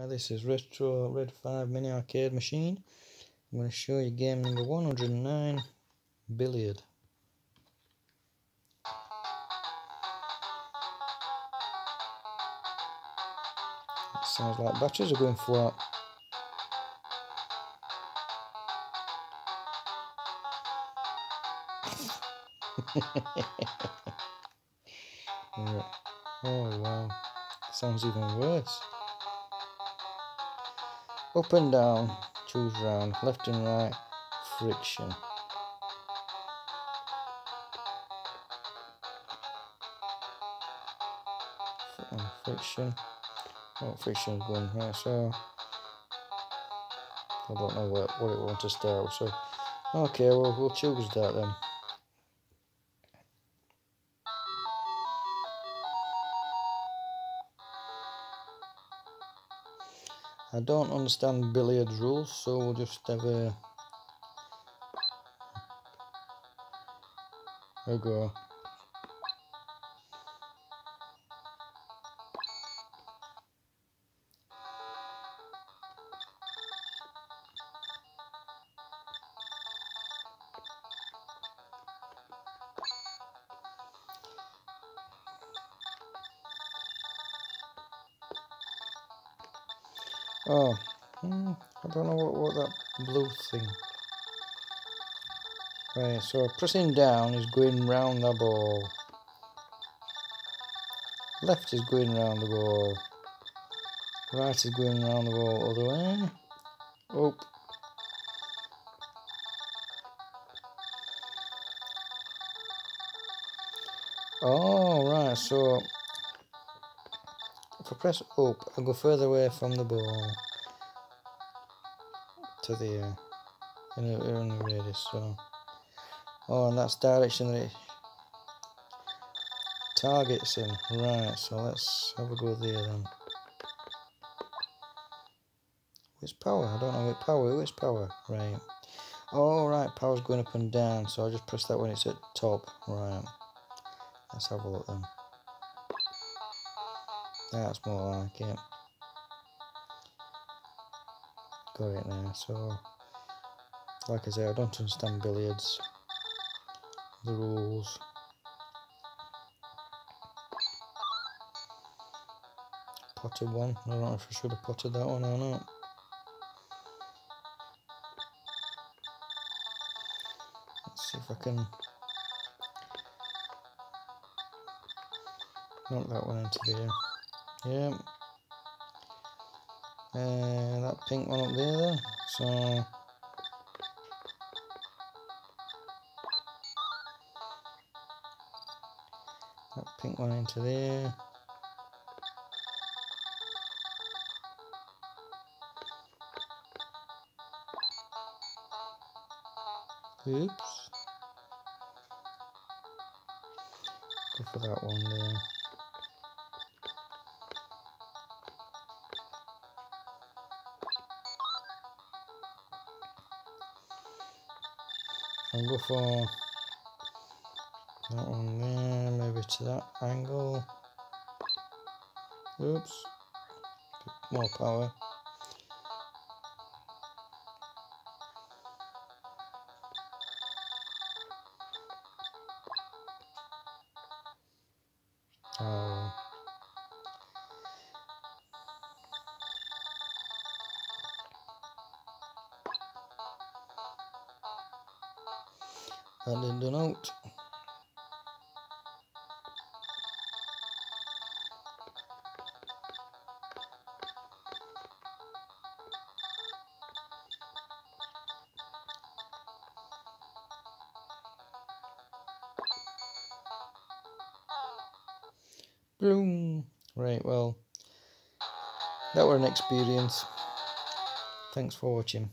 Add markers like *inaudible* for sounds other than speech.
Hi, this is Retro Red 5 Mini Arcade Machine. I'm going to show you game number 109, Billiard. It sounds like batteries are going flat. *laughs* oh wow, sounds even worse. Up and down, choose round, left and right, friction. Friction. Oh, friction going here, so I don't know what, what it wants to start. So, okay, well, we'll choose that then. I don't understand billiard rules, so we'll just have a, a go. Oh, hmm, I don't know what, what that blue thing. Right, so pressing down is going round the ball. Left is going round the ball. Right is going round the ball other way. Oh. Oh, right, so if I press up, I go further away from the ball to the uh, in, the, in the radius. So, oh, and that's direction that it targets in. Right. So let's have a go there then. Which power? I don't know which power. Which power? Right. Oh, right. Power's going up and down. So I just press that when it's at top. Right. Let's have a look then. That's more like it. Got it now. So, like I say, I don't understand billiards, the rules. Potted one. I don't know if I should have potted that one or not. Let's see if I can knock that one into there. Yeah. And that pink one up there then. So that pink one into there. Oops. Go for that one there. I'll go for that one there, maybe to that angle. Oops. More power. Oh. That didn't do out. Boom. Right, well, that were an experience. Thanks for watching.